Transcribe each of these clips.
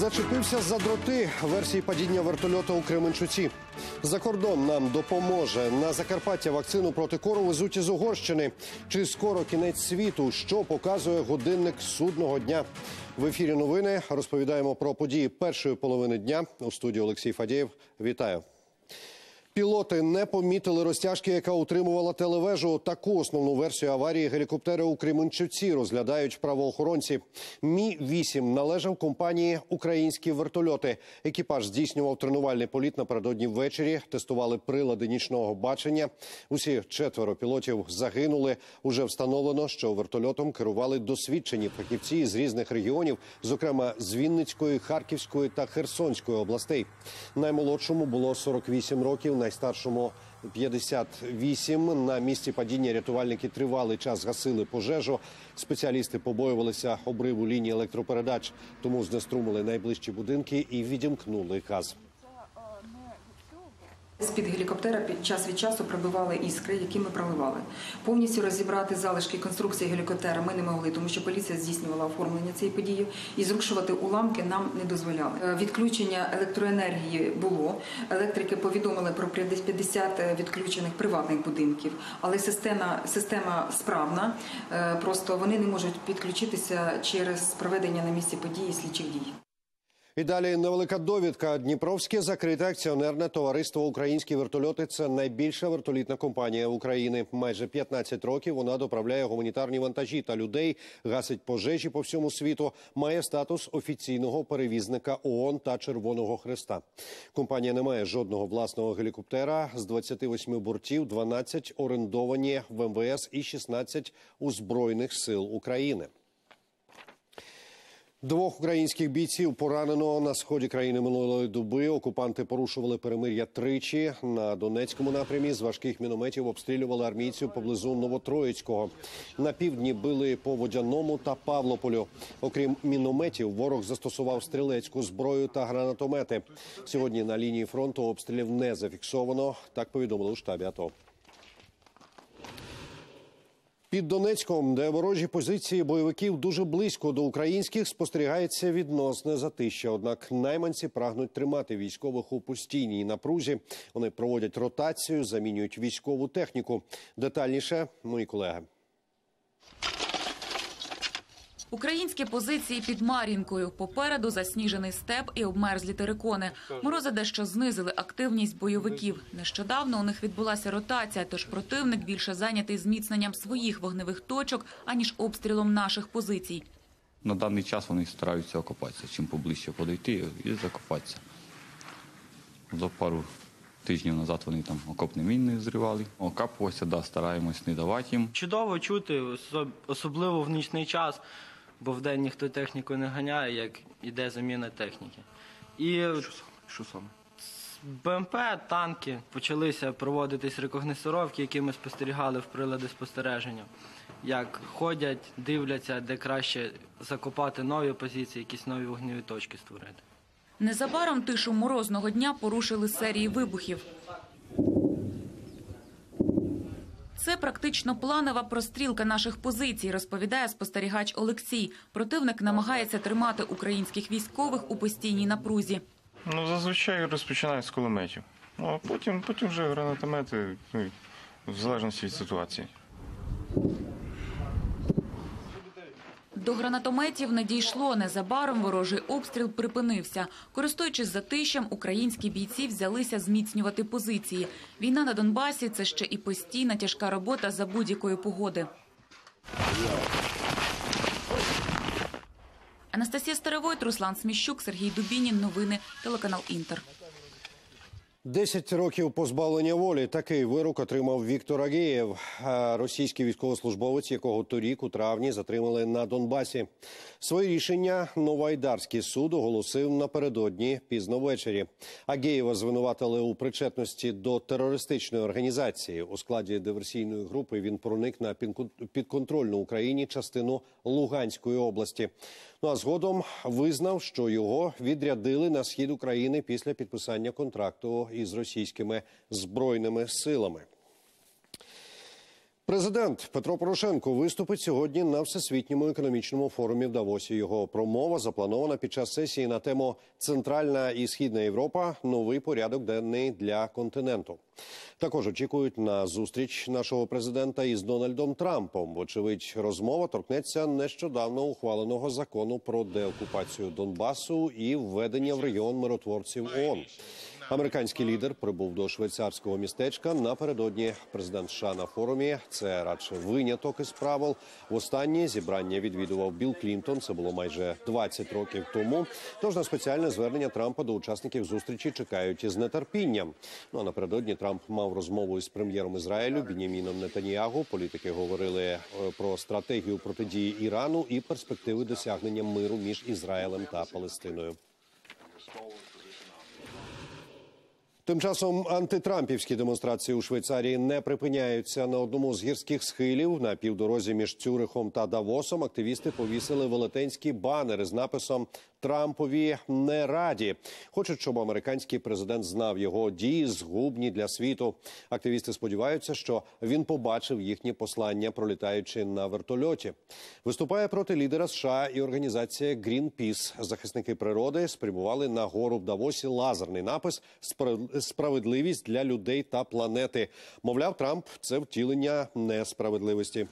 Зачепився за дроти версії падіння вертольота у Кременчуці. За кордон нам допоможе на Закарпаття вакцину проти кору везуть із Угорщини. Чи скоро кінець світу? Що показує годинник судного дня? В ефірі новини розповідаємо про події першої половини дня. У студії Олексій Фадєєв. Вітаю. Пілоти не помітили розтяжки, яка утримувала телевежу. Таку основну версію аварії гелікоптери у Кременчуці розглядають правоохоронці. Мі 8 належав компанії Українські вертольоти. Екіпаж здійснював тренувальний політ напередодні ввечері. Тестували прилади нічного бачення. Усі четверо пілотів загинули. Уже встановлено, що вертольотом керували досвідчені фахівці з різних регіонів, зокрема з Вінницької, Харківської та Херсонської областей. Наймолодшому було 48 років найстаршому 58. На місці падіння рятувальники тривалий час гасили пожежу. Спеціалісти побоювалися обриву лінії електропередач, тому знеструмили найближчі будинки і відімкнули газ. З-під гелікоптера під час від часу пробивали іскри, які ми проливали. Повністю розібрати залишки конструкції гелікоптера ми не могли, тому що поліція здійснювала оформлення цієї події і зрушувати уламки нам не дозволяли. Е, Відключення електроенергії було. Електрики повідомили про 50 відключених приватних будинків, але система, система справна. Е, Просто вони не можуть підключитися через проведення на місці події слідчих дій. І далі невелика довідка. Дніпровське закрите акціонерне товариство Українські вертольоти це найбільша вертолітна компанія України. Майже 15 років вона доправляє гуманітарні вантажі та людей, гасить пожежі по всьому світу. Має статус офіційного перевізника ООН та Червоного Хреста. Компанія не має жодного власного гелікоптера. З 28 бортів 12 орендовані в МВС і 16 у збройних сил України. Двох українських бійців поранено на сході країни минулої доби. Окупанти порушували перемир'я тричі на Донецькому напрямі. З важких мінометів обстрілювали армійців поблизу Новотроїцького. На півдні били по водяному та Павлополю. Окрім мінометів, ворог застосував стрілецьку зброю та гранатомети. Сьогодні на лінії фронту обстрілів не зафіксовано. Так повідомили у штабі АТО. Під Донецьком, де ворожі позиції бойовиків дуже близько до українських, спостерігається відносне затища. Однак найманці прагнуть тримати військових у постійній напрузі. Вони проводять ротацію, замінюють військову техніку. Детальніше мої колеги. Українські позиції під Мар'їнкою. Попереду засніжений степ і обмерзлі терикони. Морози дещо знизили активність бойовиків. Нещодавно у них відбулася ротація, тож противник більше зайнятий зміцненням своїх вогневих точок, аніж обстрілом наших позицій. На даний час вони стараються окопатися, чим поближче подойти і закопатися. За пару тижнів назад вони там окопні міни зривали. Окапуватися, да, стараємось не давати їм. Чудово чути, особливо в нічний час, бо вдень ніхто техніку не ганяє, як іде заміна техніки. І Що саме? БМП, танки почалися проводитись рекогносцировки, які ми спостерігали в прилади спостереження. Як ходять, дивляться, де краще закопати нові позиції, якісь нові вогневі точки створити. Незабаром тишу морозного дня порушили серії вибухів. Це практично планова прострілка наших позицій, розповідає спостерігач Олексій. Противник намагається тримати українських військових у постійній напрузі. Ну, зазвичай розпочинають з кулеметів. Ну, а потім, потім вже гранатомети, ну, в залежності від ситуації. До гранатометів не дійшло. Незабаром ворожий обстріл припинився. Користуючись затишем, українські бійці взялися зміцнювати позиції. Війна на Донбасі це ще і постійна тяжка робота за будь-якої погоди. Анастасія Старовойт, Руслан Сміщук, Сергій Дубінін. Новини телеканал Інтер. Десять років позбавлення волі. Такий вирок отримав Віктор Агієв, е, російський військовослужбовець, якого торік у травні затримали на Донбасі. Своє рішення Новоайдарський суд оголосив напередодні пізно ввечері. Агієва звинуватили у причетності до терористичної організації. У складі диверсійної групи він проник на підконтрольну Україні частину Луганської області. Ну а згодом визнав, що його відрядили на схід України після підписання контракту із російськими збройними силами. Президент Петро Порошенко виступить сьогодні на всесвітньому економічному форумі в Давосі. Його промова запланована під час сесії на тему Центральна і Східна Європа. Новий порядок денний для континенту. Також очікують на зустріч нашого президента із Дональдом Трампом. Вочевидь, розмова торкнеться нещодавно ухваленого закону про деокупацію Донбасу і введення в регіон миротворців ООН. Американський лідер прибув до швейцарського містечка напередодні. Президент США на форумі. Це радше виняток із правил. Востаннє зібрання відвідував Білл Клінтон. Це було майже 20 років тому. Тож на спеціальне звернення Трампа до учасників зустрічі чекають із нетерпінням. Ну а напередодні Трамп мав розмову із прем'єром Ізраїлю Біняміном Нетаньягу. Політики говорили е, про стратегію протидії Ірану і перспективи досягнення миру між Ізраїлем та Палестиною. Тим часом антитрампівські демонстрації у Швейцарії не припиняються на одному з гірських схилів на півдорозі між Цюрихом та Давосом. Активісти повісили велетенські банери з написом Трампові не раді. Хочуть, щоб американський президент знав його дії згубні для світу. Активісти сподіваються, що він побачив їхні послання, пролітаючи на вертольоті. Виступає проти лідера США і організація Greenpeace. Захисники природи спрямували на гору в Давосі лазерний напис «Спра- справедливість для людей та планети. Мовляв, Трамп це втілення несправедливості.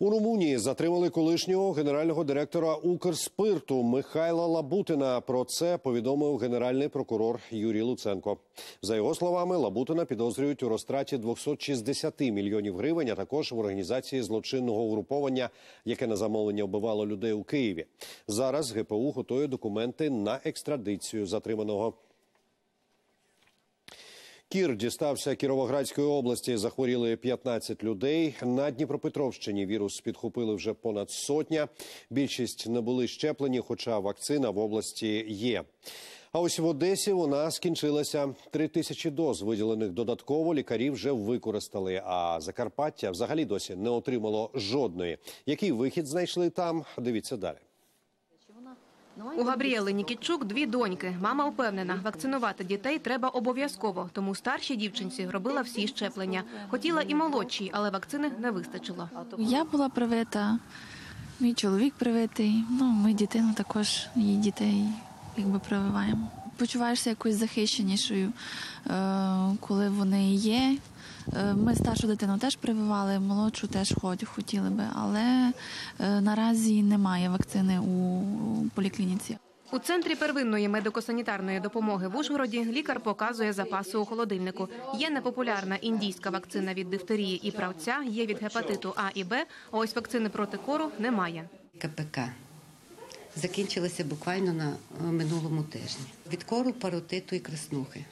У Румунії затримали колишнього генерального директора Укрспирту Михайла Лабутина. Про це повідомив генеральний прокурор Юрій Луценко. За його словами, Лабутина підозрюють у розтраті 260 мільйонів гривень, а також в організації злочинного угруповання, яке на замовлення вбивало людей у Києві. Зараз ГПУ готує документи на екстрадицію затриманого. Кір дістався Кіровоградської області. Захворіли 15 людей. На Дніпропетровщині вірус підхопили вже понад сотня. Більшість не були щеплені, хоча вакцина в області є. А ось в Одесі вона скінчилася. Три тисячі доз, виділених додатково, лікарі вже використали. А Закарпаття взагалі досі не отримало жодної. Який вихід знайшли там? Дивіться далі. У Габріели Нікітчук дві доньки. Мама впевнена, вакцинувати дітей треба обов'язково. Тому старшій дівчинці робила всі щеплення. Хотіла і молодшій, але вакцини не вистачило. Я була привита, мій чоловік привитий. Ну, ми дитину також її дітей якби прививаємо. Почуваєшся якось захищенішою, е, коли вони є. Е, Ми старшу дитину теж прививали, молодшу теж хоч хотіли би, але е, наразі немає вакцини у поліклініці. У центрі первинної медико-санітарної допомоги в Ужгороді лікар показує запаси у холодильнику. Є непопулярна індійська вакцина від дифтерії і правця, є від гепатиту А і Б. А ось вакцини проти кору немає. КПК закінчилася буквально на е, минулому тижні. Від кору, паротиту і краснухи.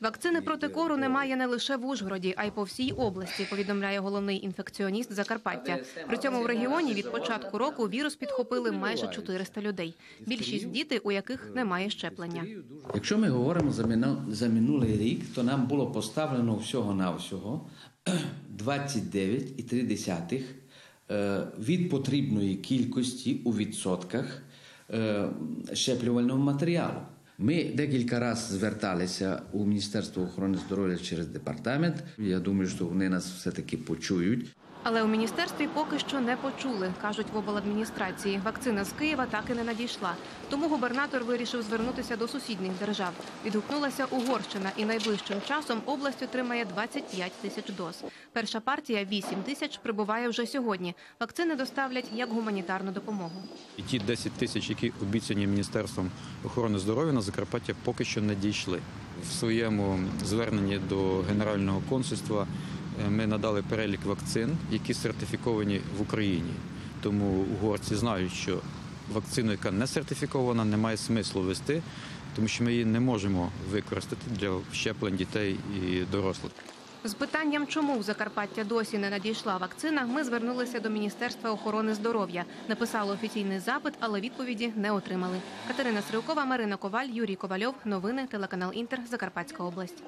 Вакцини проти кору немає не лише в Ужгороді, а й по всій області. Повідомляє головний інфекціоніст Закарпаття. При цьому в регіоні від початку року вірус підхопили майже 400 людей. Більшість діти, у яких немає щеплення. Якщо ми говоримо за, мину- минулий рік, то нам було поставлено всього-навсього 29,3 е, від потрібної кількості у відсотках е, щеплювального матеріалу. Ми декілька разів зверталися у Міністерство охорони здоров'я через департамент. Я думаю, що вони нас все-таки почують. Але у міністерстві поки що не почули, кажуть в обладміністрації. Вакцина з Києва так і не надійшла. Тому губернатор вирішив звернутися до сусідніх держав. Відгукнулася Угорщина, і найближчим часом область отримає 25 тисяч доз. Перша партія 8 тисяч прибуває вже сьогодні. Вакцини доставлять як гуманітарну допомогу. І ті 10 тисяч, які обіцяні Міністерством охорони здоров'я на Закарпаття, поки що не дійшли. В своєму зверненні до Генерального консульства ми надали перелік вакцин, які сертифіковані в Україні. Тому угорці знають, що вакцину, яка не сертифікована, немає смислу вести, тому що ми її не можемо використати для щеплень дітей і дорослих. З питанням, чому в Закарпаття досі не надійшла вакцина, ми звернулися до Міністерства охорони здоров'я. Написали офіційний запит, але відповіді не отримали. Катерина Сривкова, Марина Коваль, Юрій Ковальов. Новини телеканал Інтер. Закарпатська область.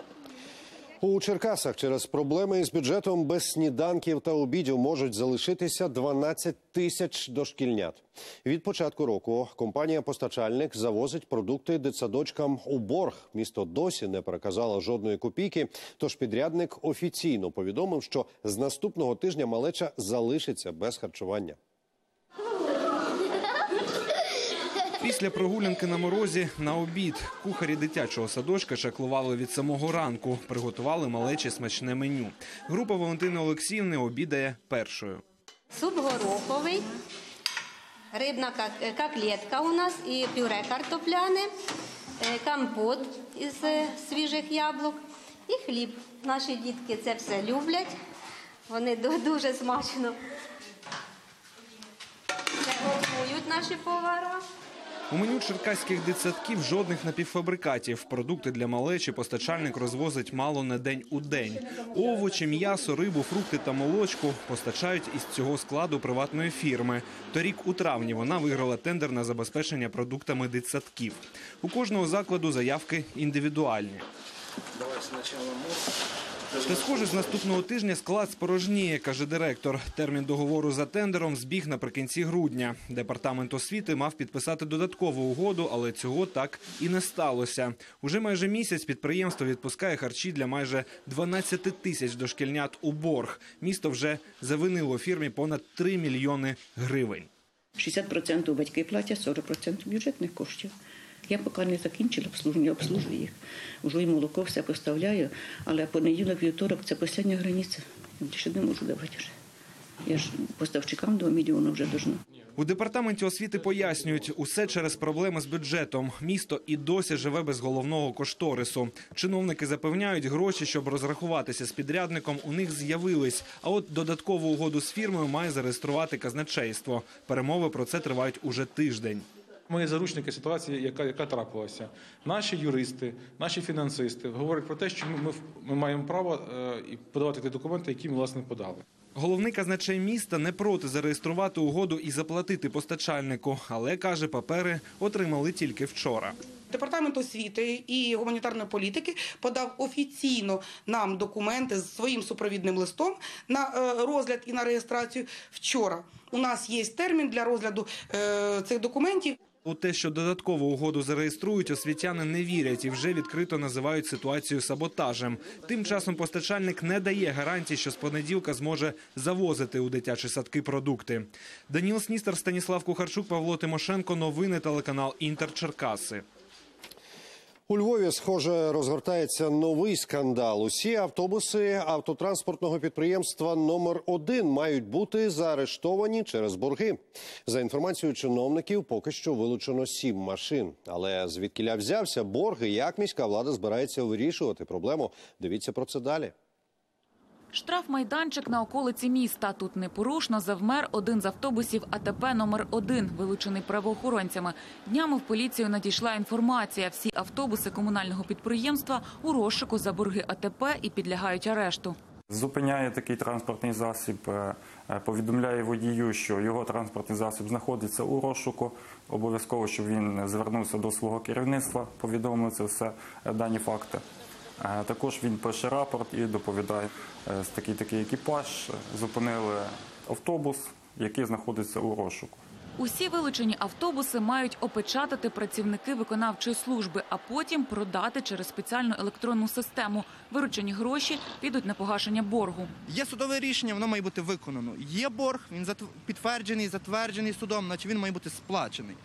У Черкасах через проблеми із бюджетом без сніданків та обідів можуть залишитися 12 тисяч дошкільнят. Від початку року компанія-постачальник завозить продукти дитсадочкам у борг. Місто досі не переказало жодної копійки. Тож підрядник офіційно повідомив, що з наступного тижня малеча залишиться без харчування. Після прогулянки на морозі на обід кухарі дитячого садочка чаклували від самого ранку, приготували малечі смачне меню. Група Валентини Олексіївни обідає першою. Суп гороховий, рибна как- котлетка у нас і пюре картопляне, е, компот із е, свіжих яблук і хліб. Наші дітки це все люблять. Вони дуже смачно це готують наші повара. У меню черкаських дитсадків жодних напівфабрикатів. Продукти для малечі постачальник розвозить мало не день у день. Овочі, м'ясо, рибу, фрукти та молочку постачають із цього складу приватної фірми. Торік у травні вона виграла тендер на забезпечення продуктами дитсадків. У кожного закладу заявки індивідуальні. Та схоже, з наступного тижня склад спорожніє, каже директор. Термін договору за тендером збіг наприкінці грудня. Департамент освіти мав підписати додаткову угоду, але цього так і не сталося. Уже майже місяць підприємство відпускає харчі для майже 12 тисяч дошкільнят у борг. Місто вже завинило фірмі понад 3 мільйони гривень. 60% батьки платять, 40% бюджетних коштів. Я поки не закінчила обслуження, обслужую їх. Уже і молоко все поставляю, але понеділок, вівторок це остання границя. Я більше не можу давати вже. Я ж поставщикам 2 мільйони вже должна. У департаменті освіти пояснюють, усе через проблеми з бюджетом. Місто і досі живе без головного кошторису. Чиновники запевняють, гроші, щоб розрахуватися з підрядником, у них з'явились. А от додаткову угоду з фірмою має зареєструвати казначейство. Перемови про це тривають уже тиждень. Ми заручники ситуації, яка, яка трапилася. Наші юристи, наші фінансисти говорять про те, що ми, ми, ми маємо право е, і подавати ті документи, які ми власне подали. Головний казначей міста не проти зареєструвати угоду і заплатити постачальнику, але каже, папери отримали тільки вчора. Департамент освіти і гуманітарної політики подав офіційно нам документи з своїм супровідним листом на е, розгляд і на реєстрацію вчора. У нас є термін для розгляду е, цих документів. У те, що додаткову угоду зареєструють, освітяни не вірять і вже відкрито називають ситуацію саботажем. Тим часом постачальник не дає гарантій, що з понеділка зможе завозити у дитячі садки продукти. Даніл Сністер, Станіслав Кухарчук, Павло Тимошенко. Новини телеканал Інтер Черкаси. У Львові, схоже, розгортається новий скандал. Усі автобуси автотранспортного підприємства номер 1 мають бути заарештовані через борги. За інформацією чиновників, поки що вилучено сім машин. Але звідкіля взявся борг і як міська влада збирається вирішувати проблему? Дивіться про це далі. Штрафмайданчик на околиці міста. Тут непорушно завмер один з автобусів АТП номер 1 вилучений правоохоронцями. Днями в поліцію надійшла інформація. Всі автобуси комунального підприємства у розшуку за борги АТП і підлягають арешту. Зупиняє такий транспортний засіб, е, е, повідомляє водію, що його транспортний засіб знаходиться у розшуку. Обов'язково, щоб він звернувся до свого керівництва, повідомив це все е, дані факти. Е, Також він пише рапорт і доповідає е, з такий такий екіпаж. Зупинили автобус, який знаходиться у розшуку. Усі вилучені автобуси мають опечатати працівники виконавчої служби, а потім продати через спеціальну електронну систему. Виручені гроші підуть на погашення боргу. Є судове рішення, воно має бути виконано. Є борг, він підтверджений, затверджений судом, значить він має бути сплачений.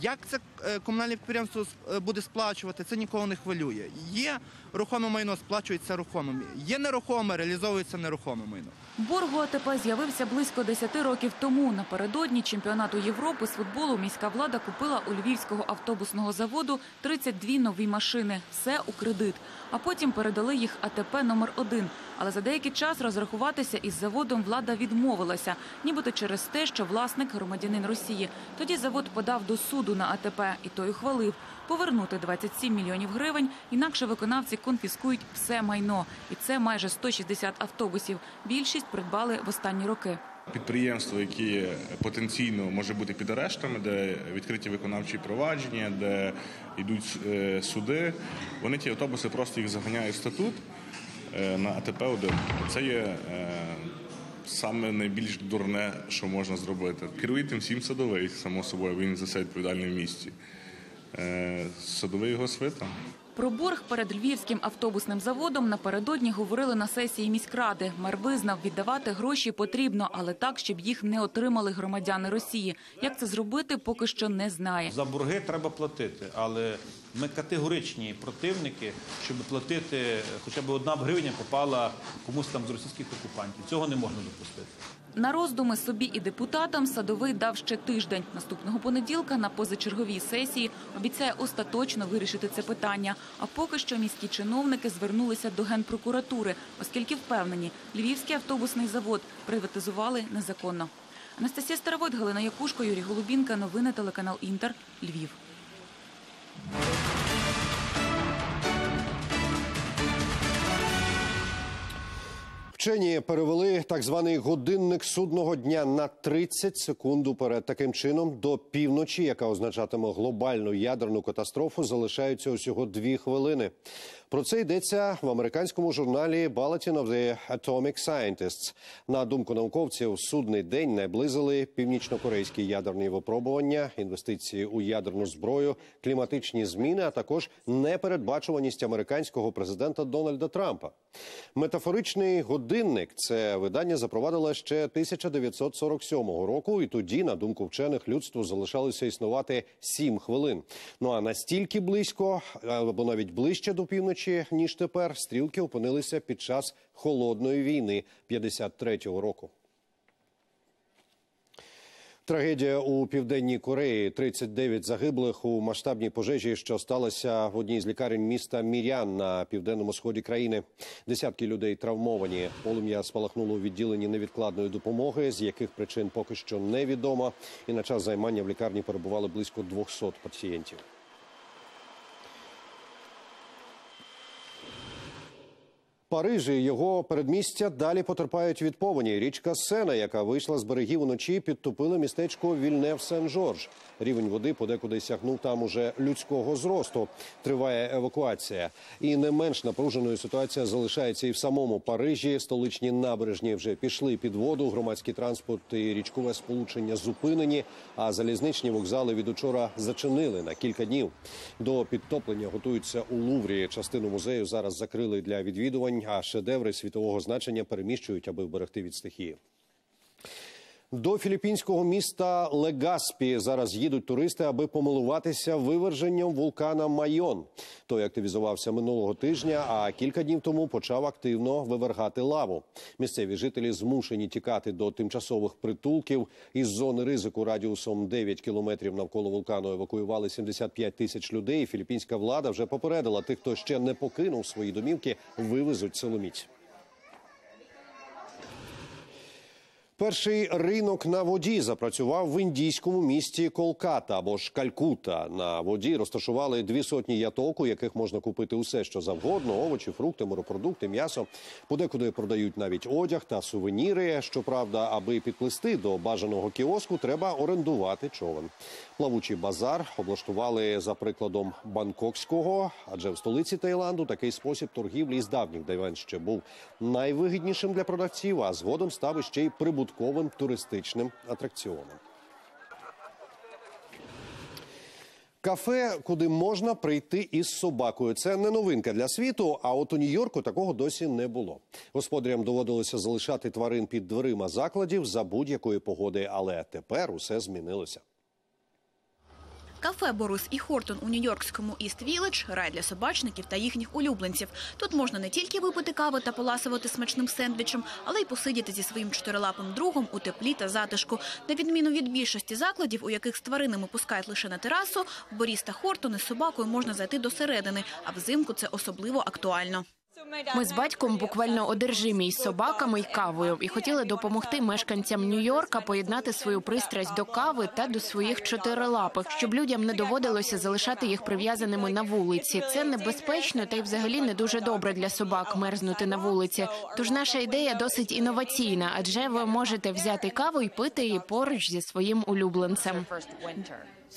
Як це е, комунальне підприємство е, буде сплачувати, це нікого не хвилює. Є рухоме майно, сплачується рухомим. Є нерухоме, реалізовується нерухоме майно. Борг у АТП з'явився близько 10 років тому. Напередодні чемпіонату Європи з футболу міська влада купила у львівського автобусного заводу 32 нові машини. Все у кредит. А потім передали їх АТП номер 1 Але за деякий час розрахуватися із заводом влада відмовилася, нібито через те, що власник громадянин Росії. Тоді завод подав до суду на АТП, і той ухвалив повернути 27 мільйонів гривень. Інакше виконавці конфіскують все майно, і це майже 160 автобусів. Більшість придбали в останні роки. Підприємство, яке потенційно може бути під арештами, де відкриті виконавчі провадження, де йдуть е, суди, вони ті автобуси просто їх заганяють в статут е, на АТП-1. Це є е, саме найбільш дурне, що можна зробити. Керує тим всім садовий, само собою, він за це відповідальний в місті. Садовий його свита. Про борг перед львівським автобусним заводом напередодні говорили на сесії міськради. Мер визнав, віддавати гроші потрібно, але так, щоб їх не отримали громадяни Росії. Як це зробити, поки що не знає. За борги треба платити, але ми категоричні противники, щоб платити хоча б одна гривня попала комусь там з російських окупантів. Цього не можна допустити. На роздуми собі і депутатам садовий дав ще тиждень. Наступного понеділка на позачерговій сесії обіцяє остаточно вирішити це питання. А поки що міські чиновники звернулися до генпрокуратури, оскільки впевнені, львівський автобусний завод приватизували незаконно. Анастасія Старовойт, Галина Якушко, Юрій Голубінка. Новини телеканал Інтер. Львів. Вчені перевели так званий годинник судного дня на 30 секунд уперед. Таким чином, до півночі, яка означатиме глобальну ядерну катастрофу, залишаються усього дві хвилини. Про це йдеться в американському журналі Bulletin of the Atomic Scientists. На думку науковців, судний день наблизили північно-корейські ядерні випробування, інвестиції у ядерну зброю, кліматичні зміни, а також непередбачуваність американського президента Дональда Трампа. Метафоричний годинник це видання запровадило ще 1947 року, і тоді, на думку вчених, людству залишалося існувати 7 хвилин. Ну а настільки близько або навіть ближче до півночі, ніж тепер, стрілки опинилися під час холодної війни 53-го року. Трагедія у південній Кореї. 39 загиблих у масштабній пожежі, що сталося в одній з лікарень міста Мірян на південному сході країни. Десятки людей травмовані. Полум'я спалахнуло у відділенні невідкладної допомоги, з яких причин поки що невідомо. І на час займання в лікарні перебували близько 200 пацієнтів. Париж і його передмістя далі потерпають від повені. Річка Сена, яка вийшла з берегів уночі, підтопила містечко Вільнев Сен-Жорж. Рівень води подекуди сягнув там уже людського зросту. Триває евакуація. І не менш напруженою ситуація залишається і в самому Парижі. Столичні набережні вже пішли під воду. Громадський транспорт і річкове сполучення зупинені. А залізничні вокзали від учора зачинили на кілька днів. До підтоплення готуються у Луврі. Частину музею зараз закрили для відвідувань, а шедеври світового значення переміщують, аби вберегти від стихії. До філіппінського міста Легаспі зараз їдуть туристи, аби помилуватися виверженням вулкана Майон. Той активізувався минулого тижня, а кілька днів тому почав активно вивергати лаву. Місцеві жителі змушені тікати до тимчасових притулків. Із зони ризику радіусом 9 кілометрів навколо вулкану евакуювали 75 тисяч людей. Філіппінська влада вже попередила тих, хто ще не покинув свої домівки, вивезуть силоміць. Перший ринок на воді запрацював в індійському місті Колката або ж Калькута. На воді розташували дві сотні яток, у яких можна купити усе, що завгодно: овочі, фрукти, морепродукти, м'ясо. Подекуди продають навіть одяг та сувеніри. Щоправда, аби підплисти до бажаного кіоску, треба орендувати човен. Плавучий базар облаштували за прикладом Бангкокського, адже в столиці Таїланду такий спосіб торгівлі з давніх давен ще був найвигіднішим для продавців, а згодом став іще й прибутковим туристичним атракціоном. Кафе, куди можна прийти із собакою. Це не новинка для світу. А от у Нью-Йорку такого досі не було. Господарям доводилося залишати тварин під дверима закладів за будь-якої погоди, але тепер усе змінилося. Кафе Борис і Хортон у нью-йоркському Іст Віледж – рай для собачників та їхніх улюбленців. Тут можна не тільки випити каву та поласувати смачним сендвічем, але й посидіти зі своїм чотирилапим другом у теплі та затишку. На відміну від більшості закладів, у яких з тваринами пускають лише на терасу, в Боріс та Хортон із собакою можна зайти до середини, а взимку це особливо актуально. Ми з батьком буквально одержимі із собаками й кавою, і хотіли допомогти мешканцям Нью-Йорка поєднати свою пристрасть до кави та до своїх чотирилапих, щоб людям не доводилося залишати їх прив'язаними на вулиці. Це небезпечно та й взагалі не дуже добре для собак мерзнути на вулиці. Тож наша ідея досить інноваційна, адже ви можете взяти каву і пити її поруч зі своїм улюбленцем.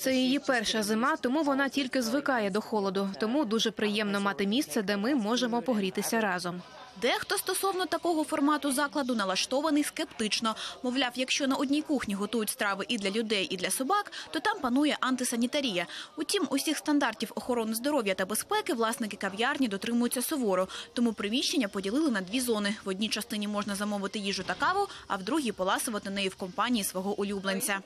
Це її перша зима, тому вона тільки звикає до холоду. Тому дуже приємно мати місце, де ми можемо погрітися разом. Дехто стосовно такого формату закладу налаштований скептично. Мовляв, якщо на одній кухні готують страви і для людей, і для собак, то там панує антисанітарія. Утім, усіх стандартів охорони здоров'я та безпеки власники кав'ярні дотримуються суворо. Тому приміщення поділили на дві зони. В одній частині можна замовити їжу та каву, а в другій поласувати нею в компанії свого улюбленця.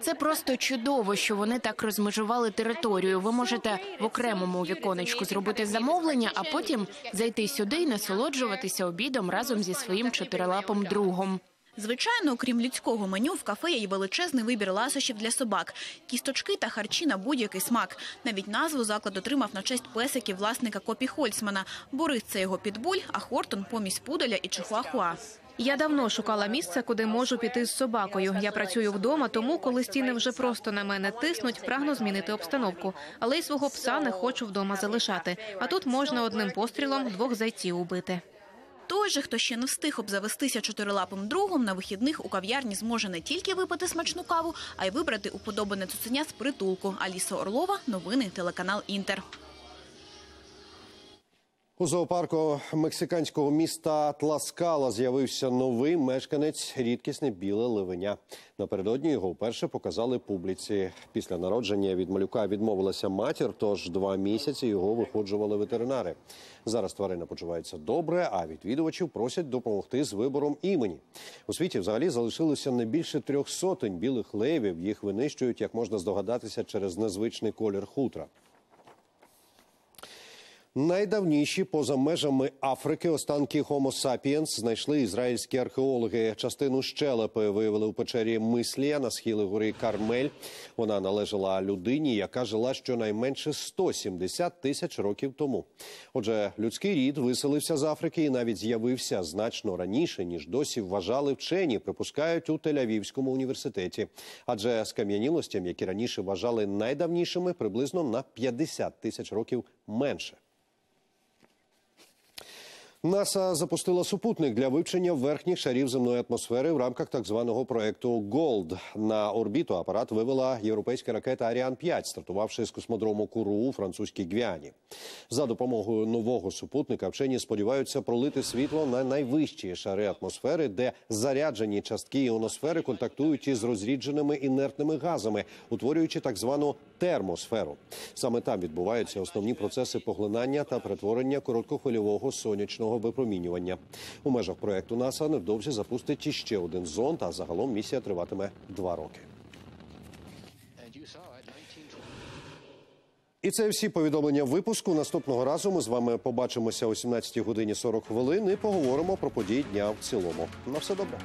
Це просто чудово, що вони так розмежували територію. Ви можете в окремому віконечку зробити замовлення, а потім зайти сюди і насолоджуватися обідом разом зі своїм чотирилапим другом. Звичайно, окрім людського меню, в кафе є й величезний вибір ласощів для собак, кісточки та харчі на будь-який смак. Навіть назву заклад отримав на честь песиків власника Копі Хольцмана. Борис це його підбуль, а Хортон помість пуделя і чихуахуа. Я давно шукала місце, куди можу піти з собакою. Я працюю вдома, тому коли стіни вже просто на мене тиснуть, прагну змінити обстановку. Але й свого пса не хочу вдома залишати. А тут можна одним пострілом двох зайців убити. Той же, хто ще не встиг обзавестися чотирилапим другом, на вихідних у кав'ярні зможе не тільки випити смачну каву, а й вибрати уподобане цуценя з притулку. Аліса Орлова, новини, телеканал Інтер. У зоопарку мексиканського міста Тласкала з'явився новий мешканець рідкісне біле ливеня. Напередодні його вперше показали публіці. Після народження від малюка відмовилася матір, тож два місяці його виходжували ветеринари. Зараз тварина почувається добре, а відвідувачів просять допомогти з вибором імені. У світі взагалі залишилося не більше трьох сотень білих левів. Їх винищують, як можна здогадатися, через незвичний колір хутра. Найдавніші поза межами Африки останки Homo sapiens знайшли ізраїльські археологи. Частину щелепи виявили у печері Мислія на схилі гори Кармель. Вона належала людині, яка жила щонайменше 170 тисяч років тому. Отже, людський рід виселився з Африки і навіть з'явився значно раніше, ніж досі вважали вчені. Припускають у Тель-Авівському університеті. Адже скам'янілостям, які раніше вважали найдавнішими, приблизно на 50 тисяч років менше. НАСА запустила супутник для вивчення верхніх шарів земної атмосфери в рамках так званого проекту Голд. На орбіту апарат вивела європейська ракета Аріан 5 стартувавши з космодрому Куру у французькій Гвіані. За допомогою нового супутника вчені сподіваються пролити світло на найвищі шари атмосфери, де заряджені частки іоносфери контактують із розрідженими інертними газами, утворюючи так звану термосферу. Саме там відбуваються основні процеси поглинання та перетворення короткохвильового сонячного випромінювання. У межах проекту НАСА невдовзі запустить іще один зонд, а загалом місія триватиме два роки. І це всі повідомлення випуску. Наступного разу ми з вами побачимося о 17 годині 40 хвилин і поговоримо про події дня в цілому. На все добре.